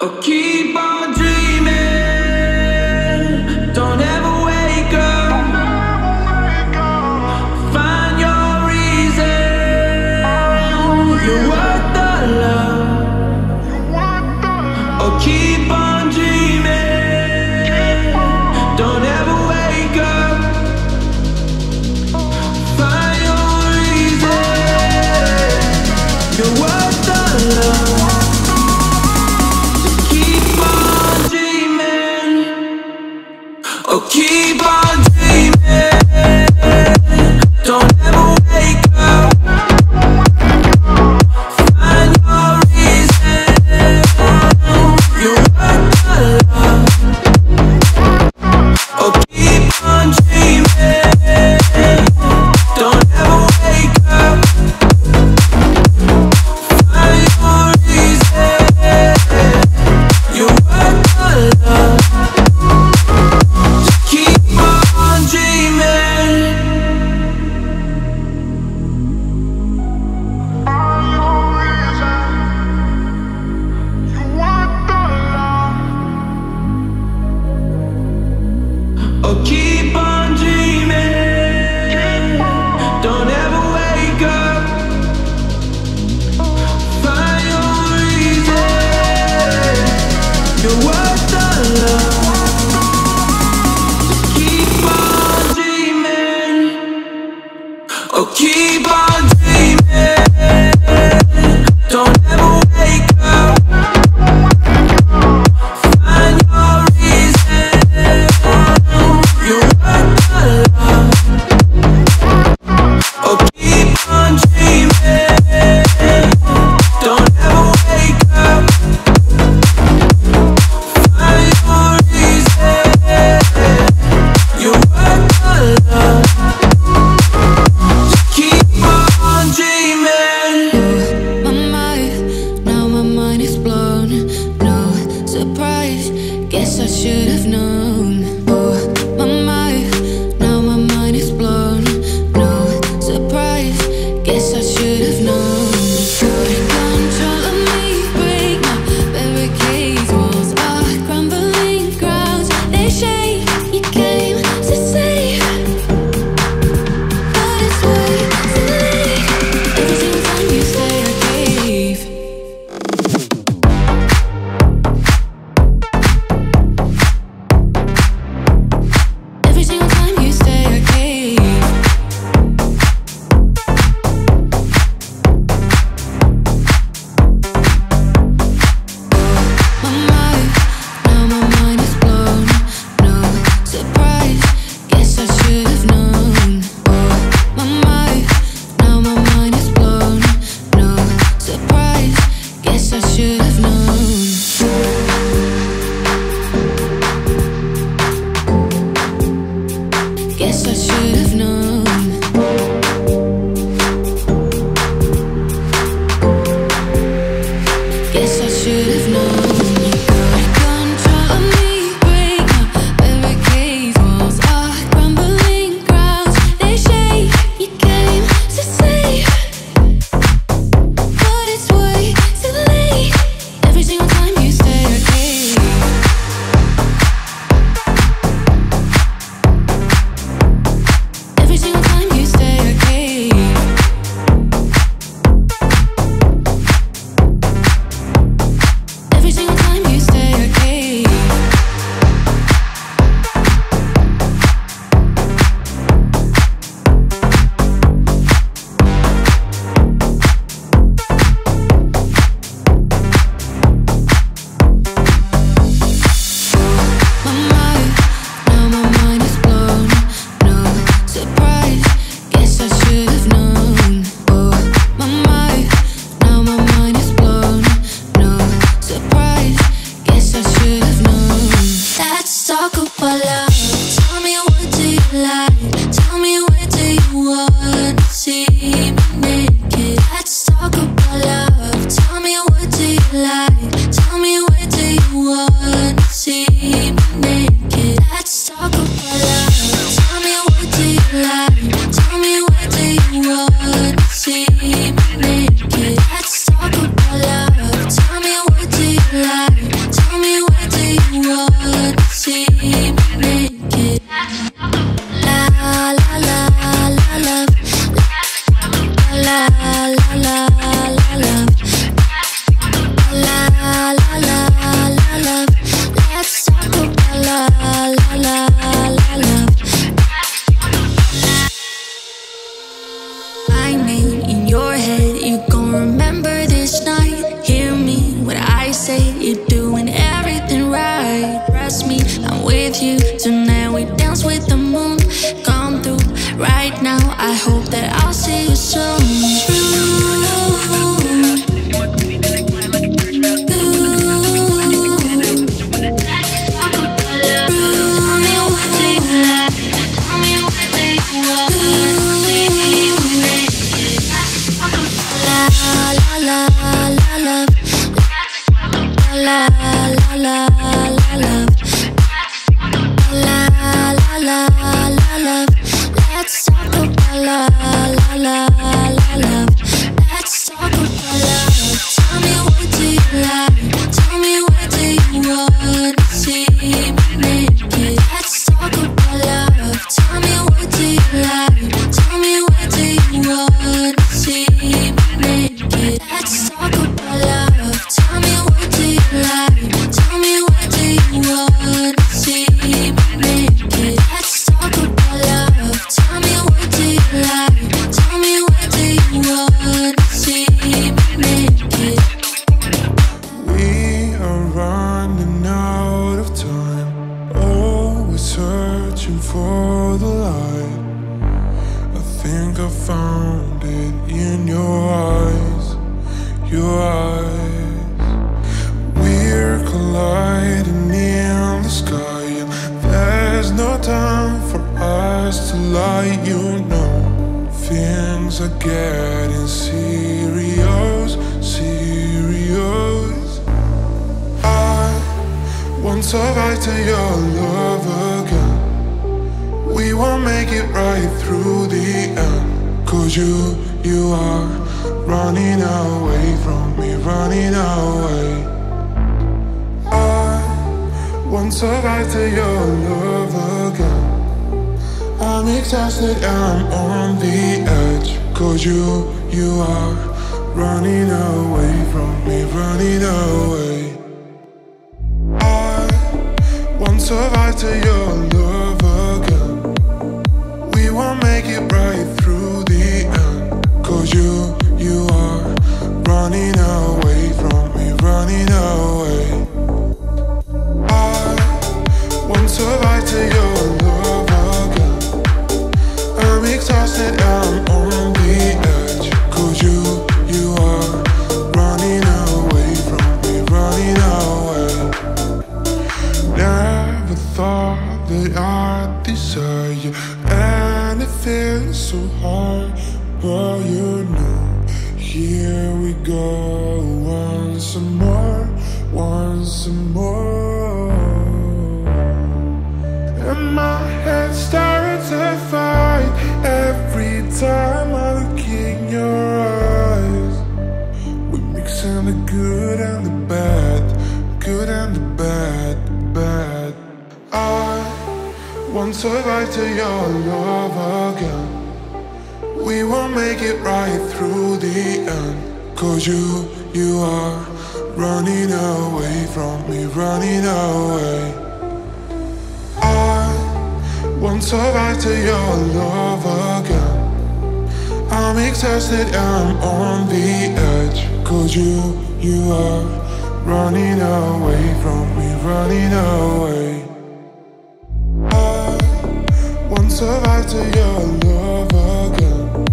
Oh, keep on dreaming. Every love. Let's talk about love. I'm on the edge. Cause you, you are running away from me, running away. I won't survive to your love again. We won't make it right through the end. Cause you, you are running away from me, running away. I won't survive to your toss it out. Survive to your love again. We won't make it right through the end. Cause you, you are running away from me, running away. I won't survive to your love again. I'm exhausted, I'm on the edge. Cause you, you are running away from me, running away. survive till you're love again.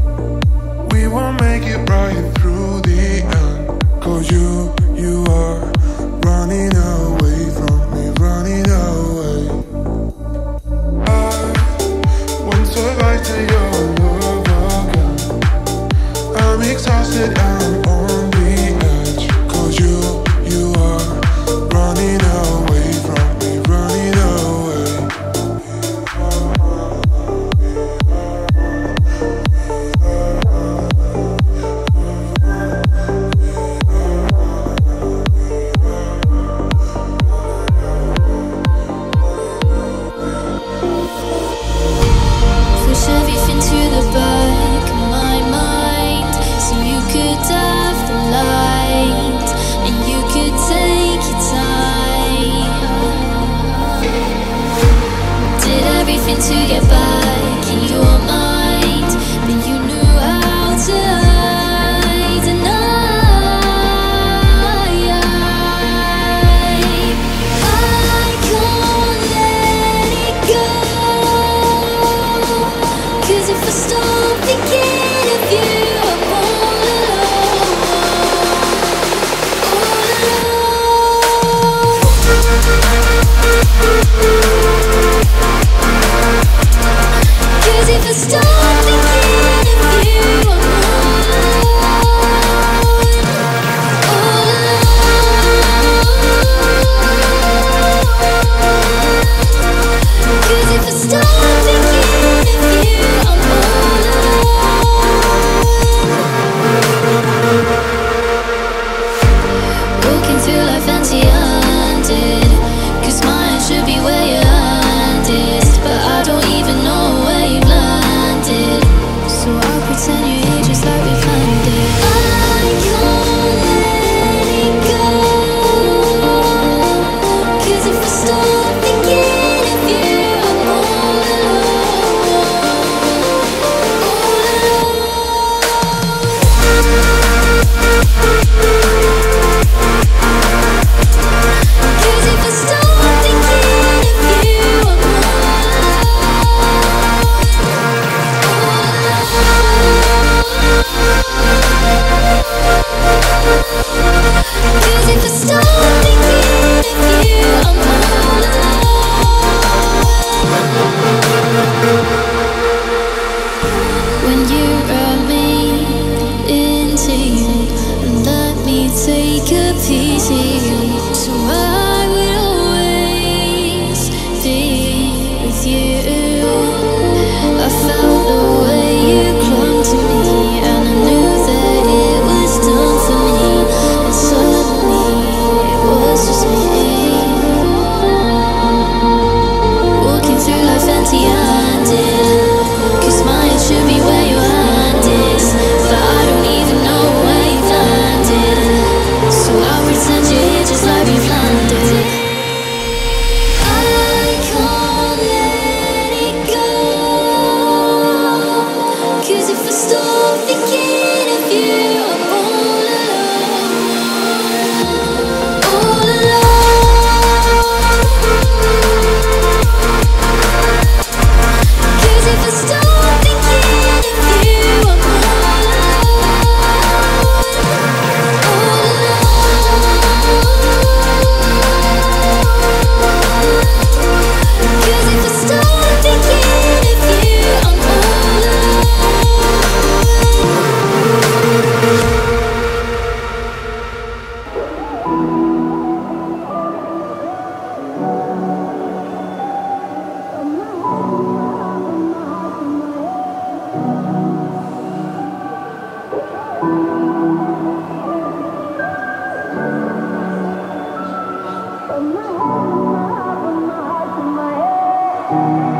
We will make it right through the end. Cause you, you are running away from me, running away. I won't survive till you're love again. I'm exhausted. I'm From my heart, in my heart, my head.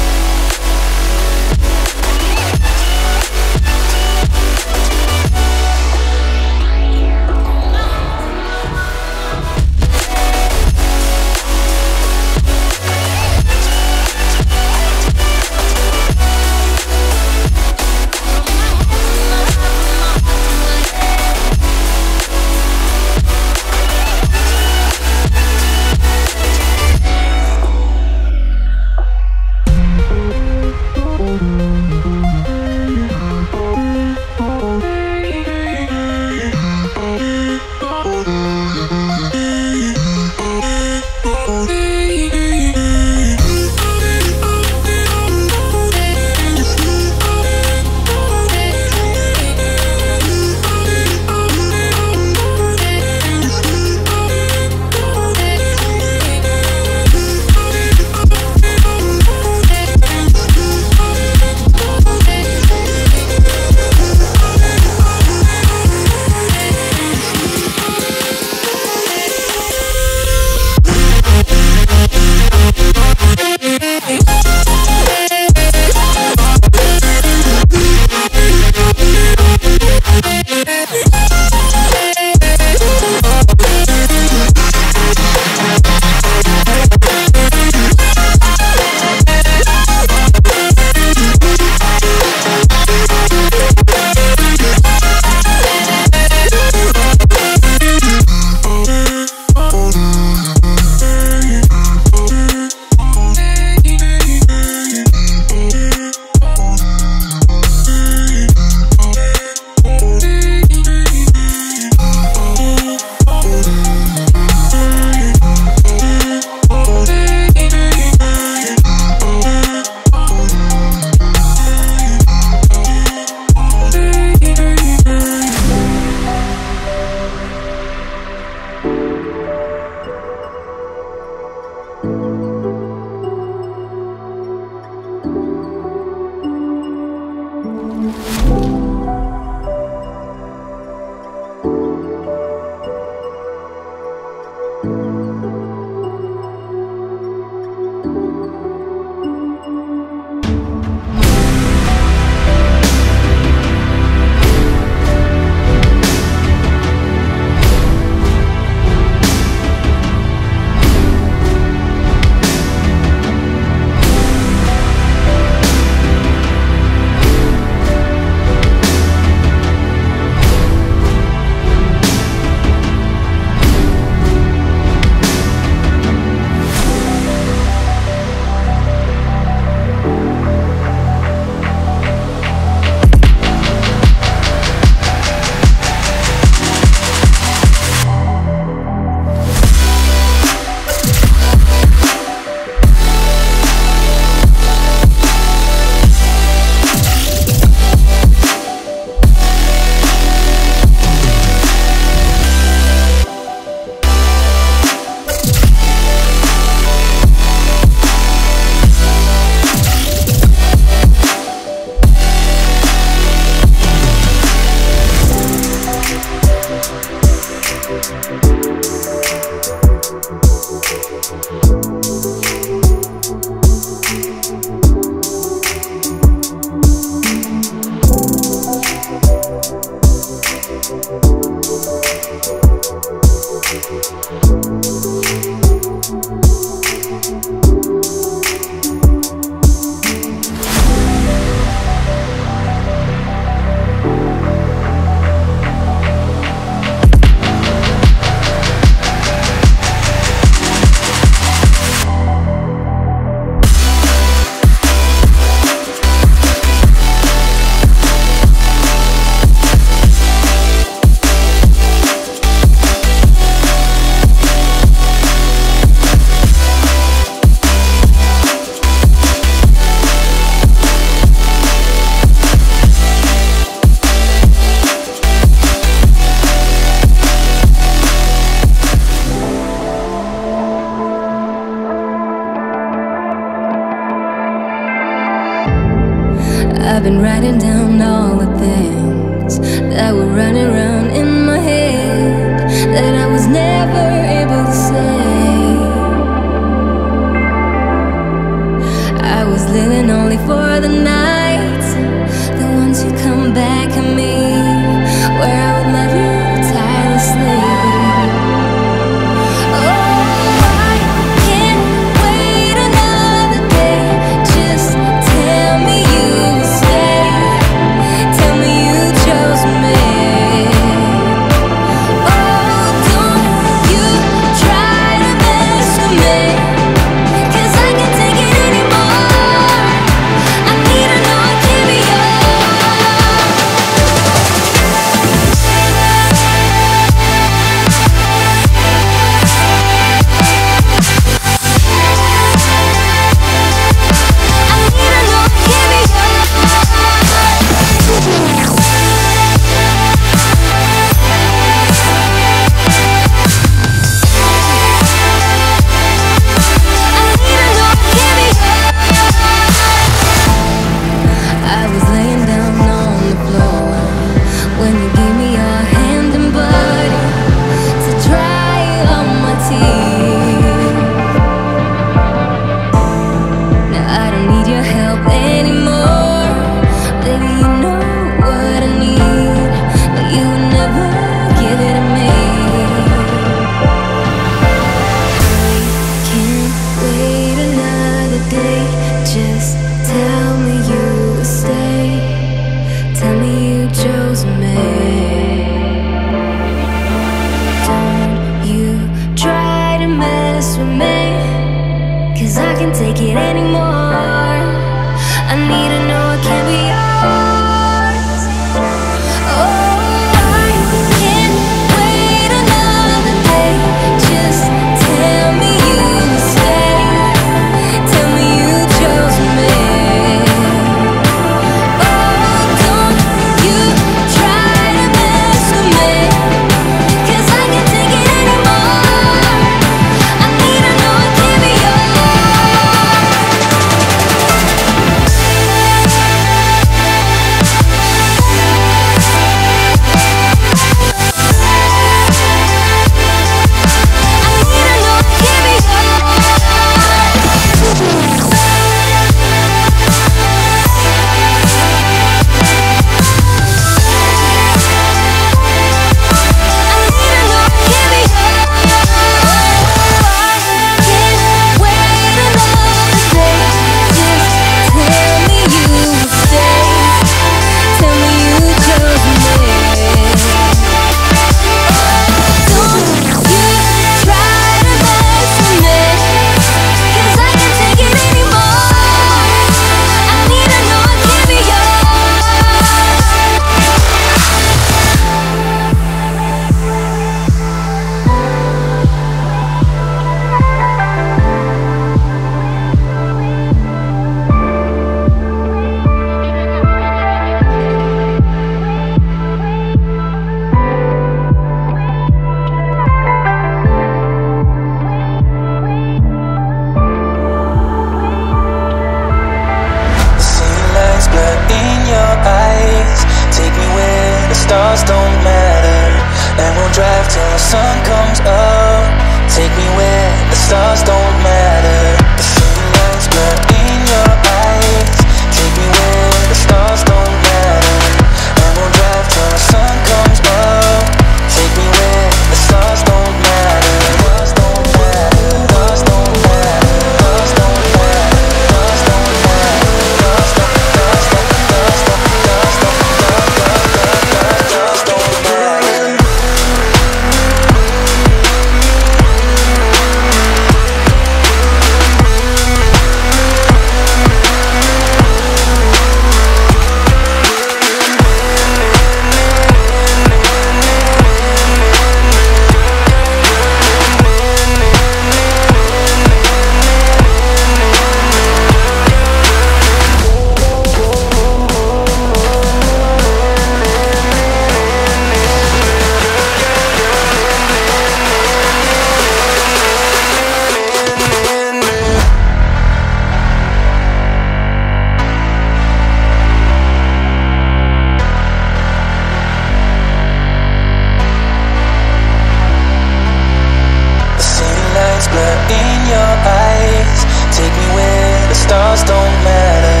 stars don't matter.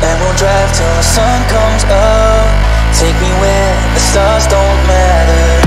And we'll drive till the sun comes up. Take me where the stars don't matter.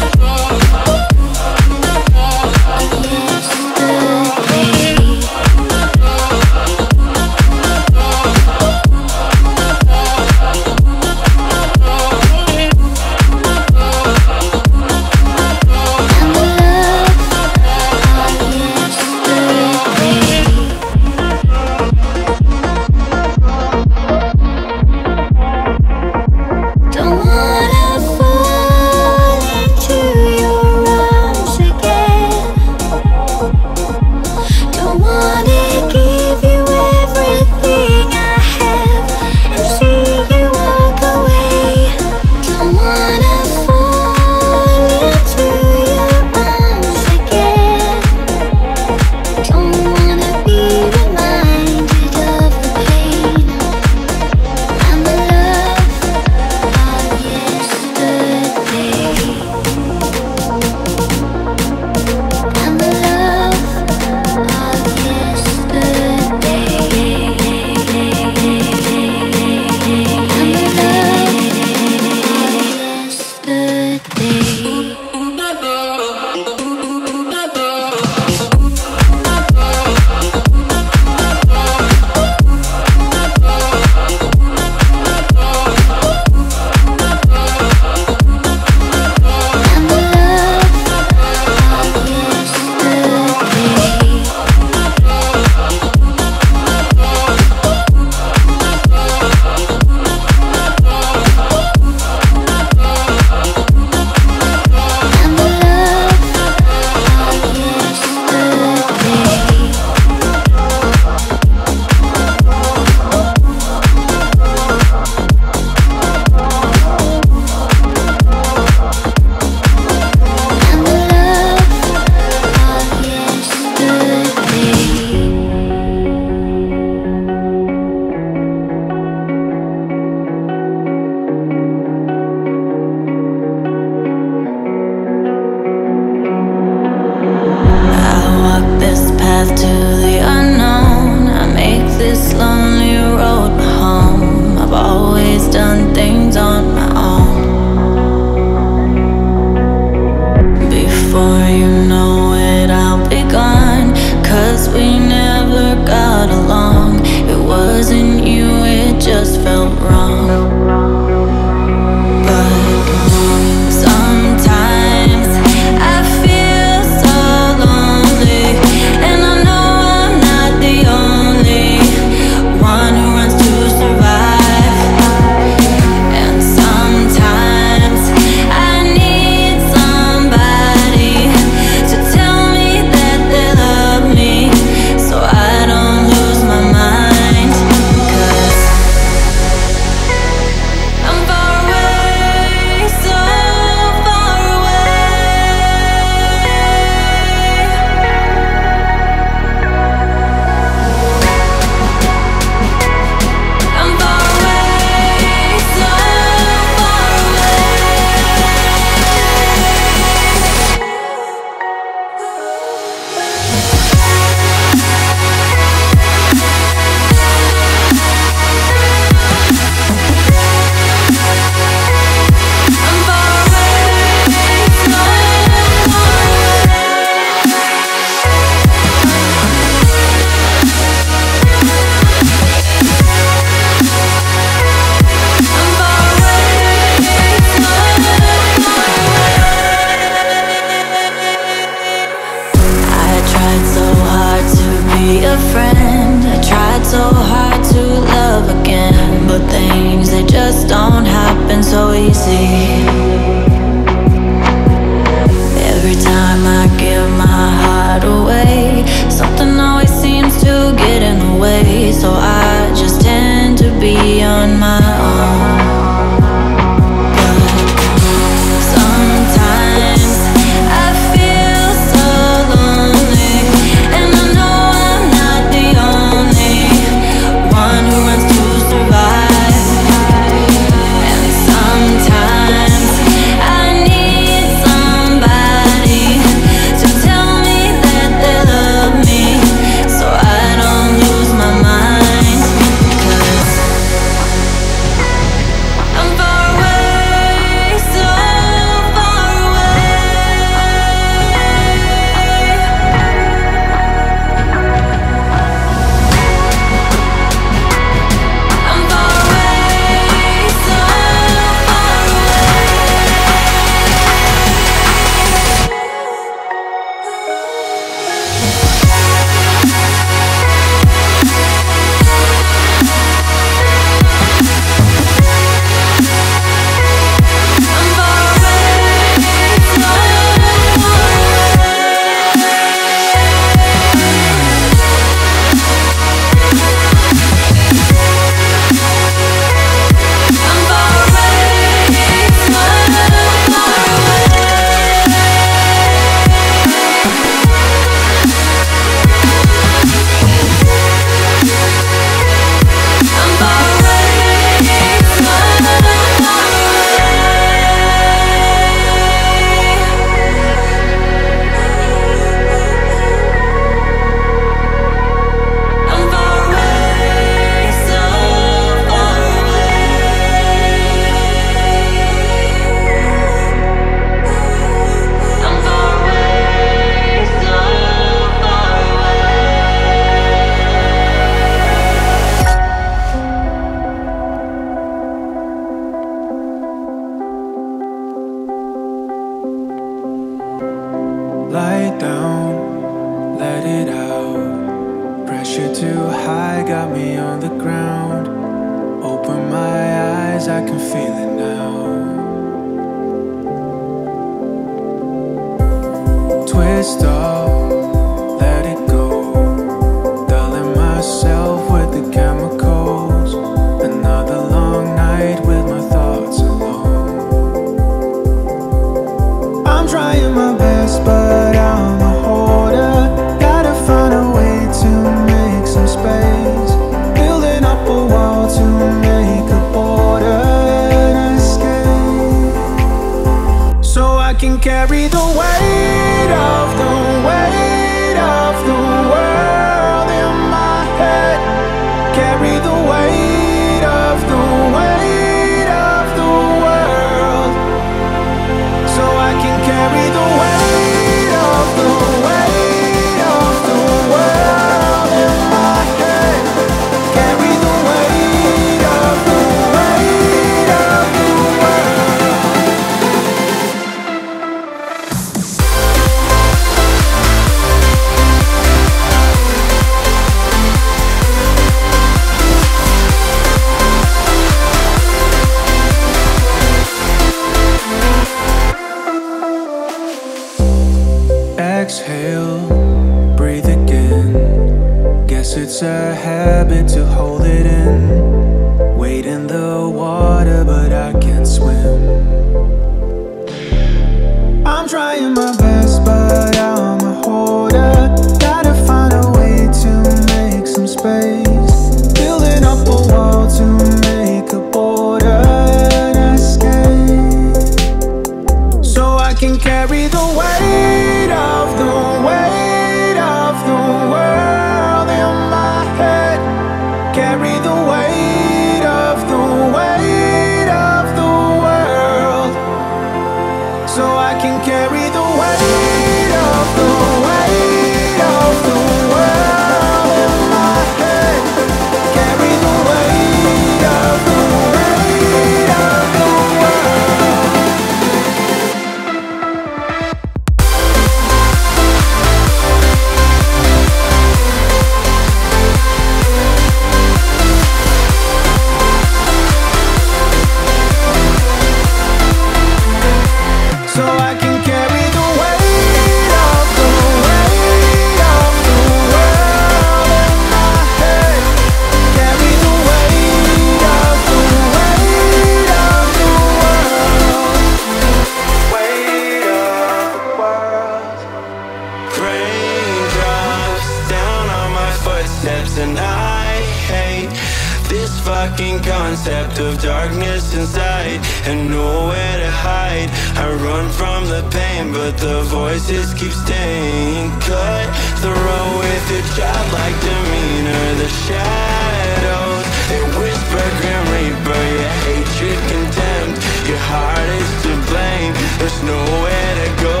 the pain, but the voices keep staying. Cut through with your childlike demeanor The shadows, they whisper Grim Reaper Your hatred, contempt, your heart is to blame. There's nowhere to go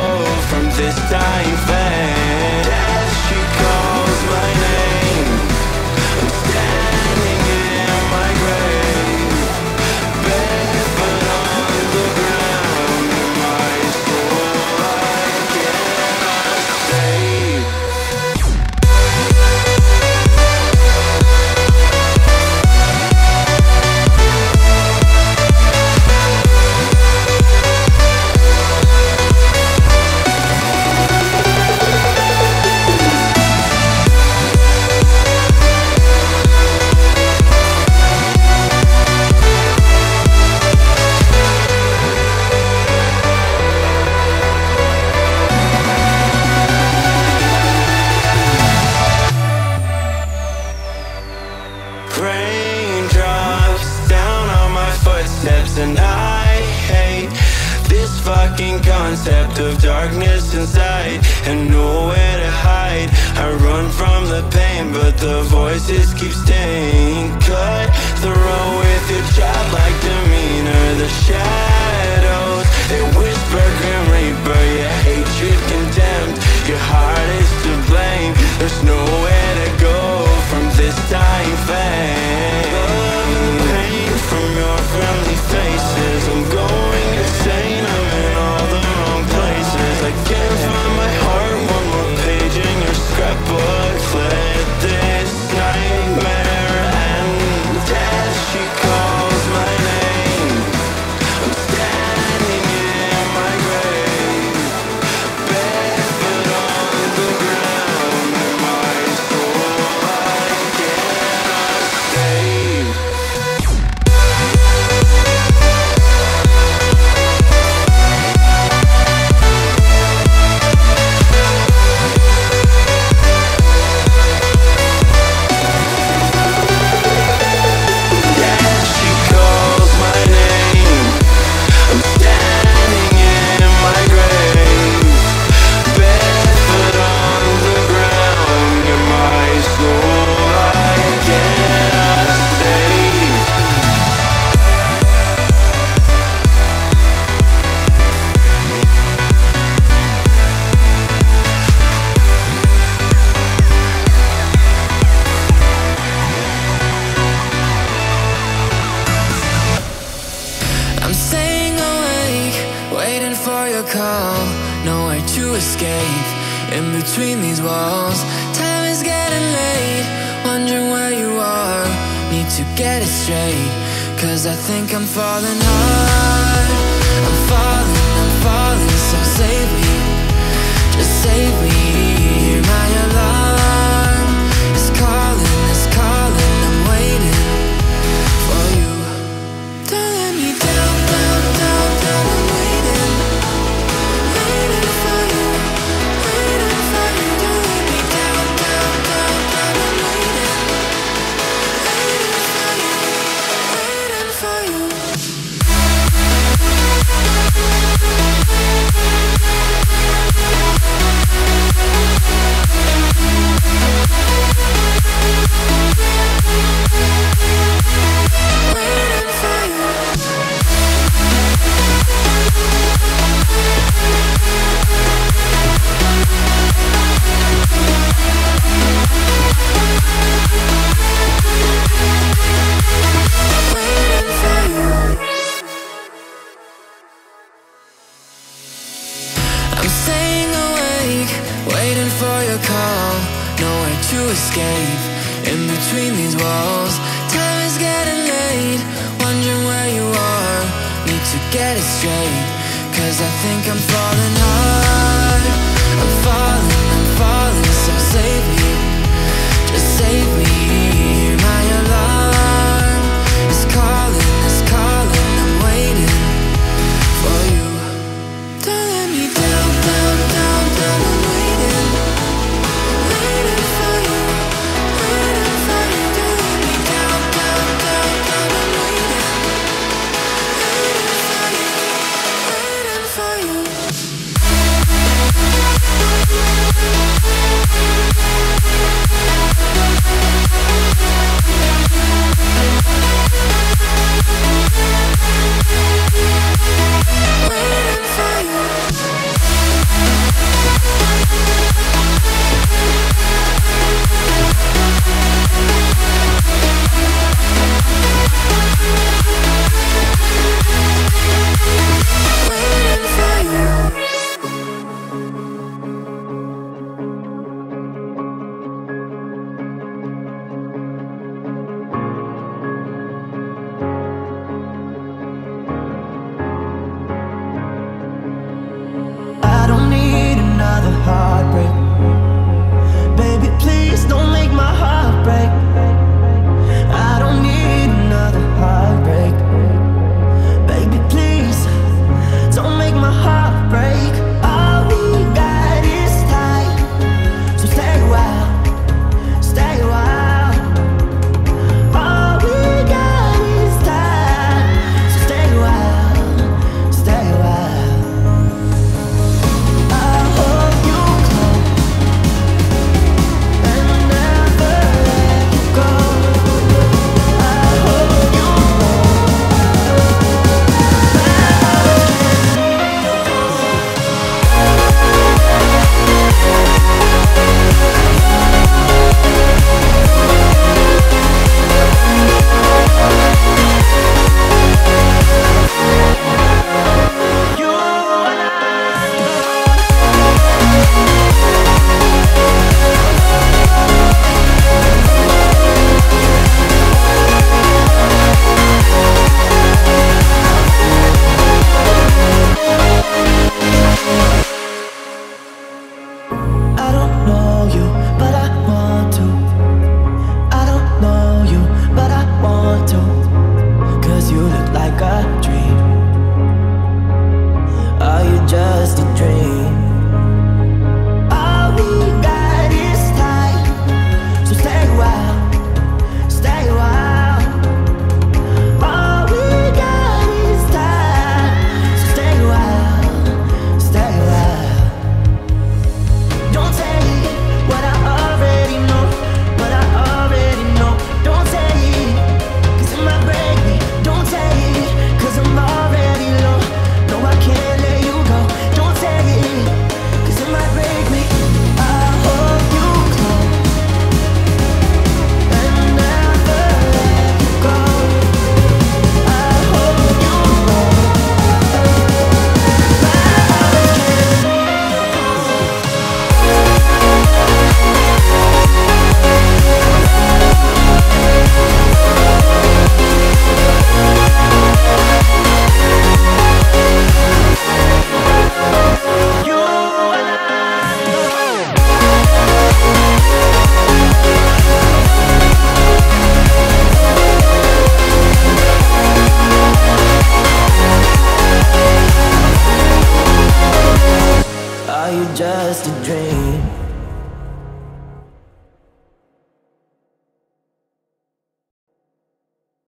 from this time the voices keep standing